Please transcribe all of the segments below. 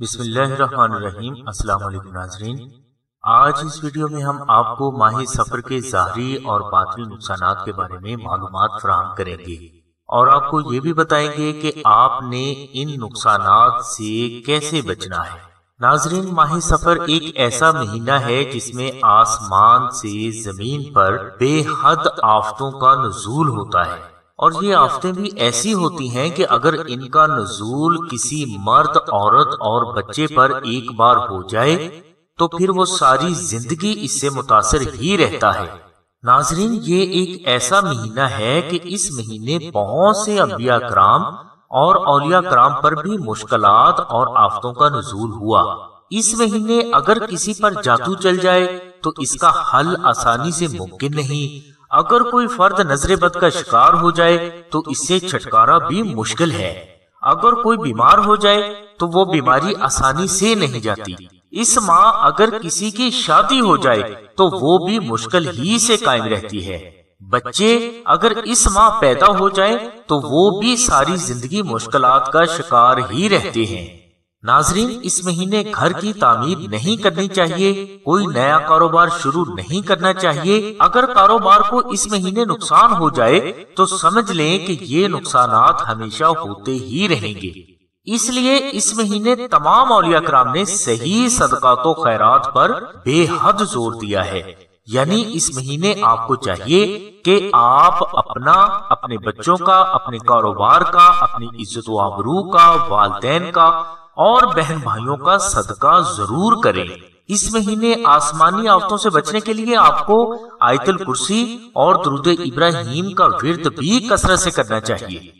बिस्मिल्लाहिर्रहमानिर्रहीम। अस्सलाम वालेकुम नाजरीन। आज इस वीडियो में हम आपको माह सफ़र के जाहरी और बातनी नुकसान के बारे में मालूम फराहम करेंगे। और आपको ये भी बताएँगे कि आपने इन नुकसान से कैसे बचना है। नाजरीन, माह सफ़र एक ऐसा महीना है जिसमें आसमान से ज़मीन पर बेहद आफतों का नजूल होता है। और ये आफतें भी ऐसी होती हैं कि अगर इनका नजूल किसी मर्द, औरत और बच्चे पर एक बार हो जाए तो फिर वो सारी ज़िंदगी इससे मुतासर ही रहता है। नाजरीन, ये एक ऐसा महीना है कि इस महीने बहुत से अम्बिया कराम और औलिया कराम पर भी मुश्किल और आफतों का नजूल हुआ। इस महीने अगर किसी पर जादू चल जाए तो इसका हल आसानी से मुमकिन नहीं अगर कोई फर्द नज़र बद का शिकार हो जाए तो इससे छटकारा भी मुश्किल है। अगर कोई बीमार हो जाए तो वो बीमारी आसानी से नहीं जाती। इस माह अगर किसी की शादी हो जाए तो वो भी मुश्किल ही से कायम रहती है। बच्चे अगर इस माह पैदा हो जाए तो वो भी सारी ज़िंदगी मुश्किलात का शिकार ही रहते हैं। नाजरीन, इस महीने घर की तामीर नहीं करनी चाहिए, कोई नया कारोबार शुरू नहीं करना चाहिए। अगर कारोबार को इस महीने नुकसान हो जाए तो समझ लें कि ये नुकसान हमेशा होते ही रहेंगे। इसलिए इस महीने तमाम औलिया कराम ने सही सदका तो खैरात पर बेहद ज़ोर दिया है। यानी इस महीने आपको चाहिए कि आप अपना, अपने बच्चों का, अपने कारोबार का, अपनी इज़्ज़त आबरू का, वालदेन का और बहन भाइयों का सदका ज़रूर करें। इस महीने आसमानी आफतों से बचने के लिए आपको आयतल कुर्सी और दरुद इब्राहिम का विरद भी कसरत से करना चाहिए।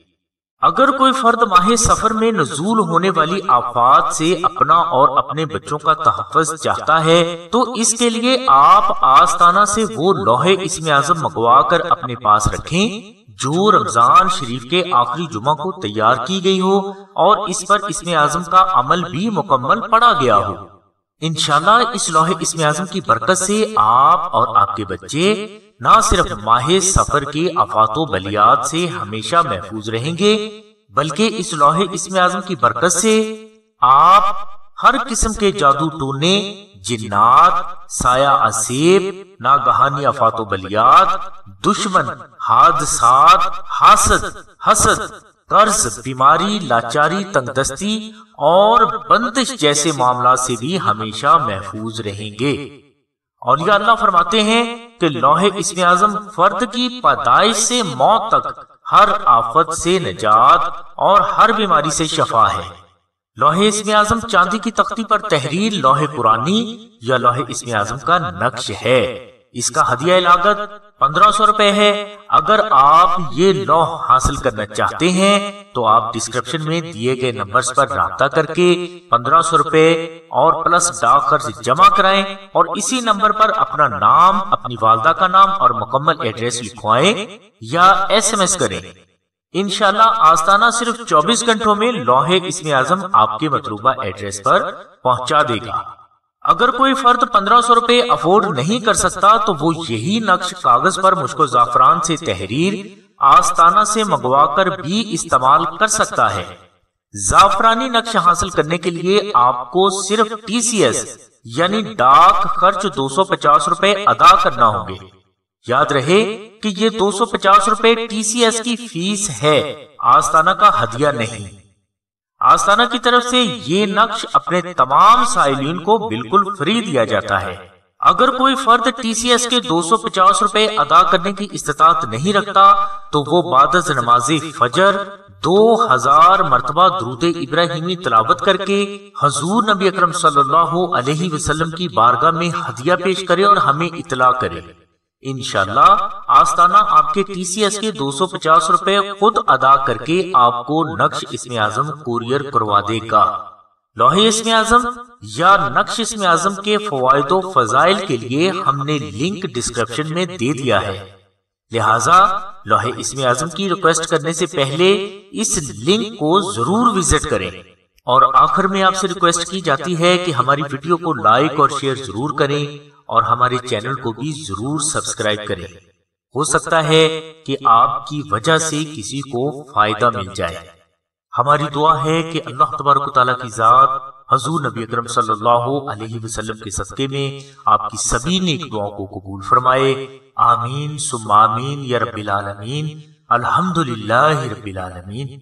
अगर कोई फर्द माह सफ़र में नजूल होने वाली आफात से अपना और अपने बच्चों का तहफ़ चाहता है तो इसके लिए आप आस्ताना से वो लोहे इसमें आज़म मंगवा कर अपने पास रखें। जो रमज़ान शरीफ के आखिरी जुमा को तैयार की गई हो और इस पर इसमें आज़म का अमल भी मुकम्मल पड़ा गया हो। इनशाला इस लोहे इसमें आज़म की बरकत से आप और आपके बच्चे न सिर्फ़ माह सफ़र के अफातो बलियात से हमेशा महफूज रहेंगे, बल्कि इस लोहे इसमें आज़म की बरकत से आप हर किस्म के जादू टूने जिन्नात, साया असीब, नागहानी अफातो बलियात दुश्मन, हादसात, हासद, हसद, कर्ज, बीमारी, लाचारी, तंगदस्ती और बंदिश जैसे मामला से भी हमेशा महफूज रहेंगे। और यह अल्लाह फरमाते हैं कि लोहे इसमें आज़म फर्द की पैदाइश से मौत तक हर आफत से निजात और हर बीमारी से शफा है। लोहे इसमें आज़म चांदी की तख्ती पर तहरीर, लोहे पुरानी या लोहे इसमें आज़म का नक्श है। इसका हदिया लागत पंद्रह सौ रूपए है। अगर आप ये लौह हासिल करना चाहते हैं तो आप डिस्क्रिप्शन में दिए गए नंबर्स पर रहा करके पंद्रह सौ रूपए और प्लस डाक खर्च जमा कराएँ और इसी नंबर पर अपना नाम, अपनी वालदा का नाम और मुकम्मल एड्रेस लिखवाएँ या एसएमएस करें। इनशाला आस्ताना सिर्फ़ 24 घंटों में लोहे इसमें आज़म आपके मतलूबा एड्रेस पर पहुँचा देगा। अगर कोई फर्द पंद्रह सौ रूपए अफोर्ड नहीं कर सकता तो वो यही नक्श कागज़ पर मुझको जाफरान से तहरीर आस्ताना से मंगवा कर भी इस्तेमाल कर सकता है। जाफरानी नक्श हासिल करने के लिए आपको सिर्फ़ टीसीएस, यानी डाक खर्च दो सौ पचास रूपए अदा करना होंगे। याद रहे कि ये दो सौ पचास रूपए टीसीएस की फ़ीस है आस्ताना का हदिया नहीं। आस्ताना की तरफ़ से ये नक्श अपने तमाम साइलिन को बिल्कुल फ्री दिया जाता है। अगर कोई फर्द टीसीएस के दो सौ पचास रूपए अदा करने की इस्तात नहीं रखता तो वो बाद नमाज़ फजर, दो हज़ार मरतबा द्रुद इब्राहिमी तलावत करके हजूर नबी अकरम वसल्लम की बारगाह में हदिया पेश करे और हमें इतला करे। इनशाला आस्ताना आपके टीसीएस के दो सौ पचास रूपए खुद अदा करके आपको नक्श इसमें आज़म कुरियर करवा देगा। लोहे इसमें आज़म या नक्श इसमें आज़म के फवायदो फजाइल के लिए हमने लिंक डिस्क्रिप्शन में दे दिया है। लिहाजा, लोहे इसमें आज़म की रिक्वेस्ट करने से पहले इस लिंक को ज़रूर विज़िट करें। और आखिर में आपसे रिक्वेस्ट की जाती है कि हमारी वीडियो को लाइक और शेयर ज़रूर करें। और हमारे चैनल को भी ज़रूर सब्सक्राइब करें। हो सकता है कि आपकी वजह से किसी को फ़ायदा मिल जाए। हमारी दुआ है कि अल्लाह तबारक ताला की जात हजूर नबी अकरम सल्लल्लाहु अलैहि वसल्लम के सदके में आपकी सभी नेक दुआओं को कबूल फरमाए आमीन सुमामीन या रबीआलमीन अलहमदुल्ला रबीआलमीन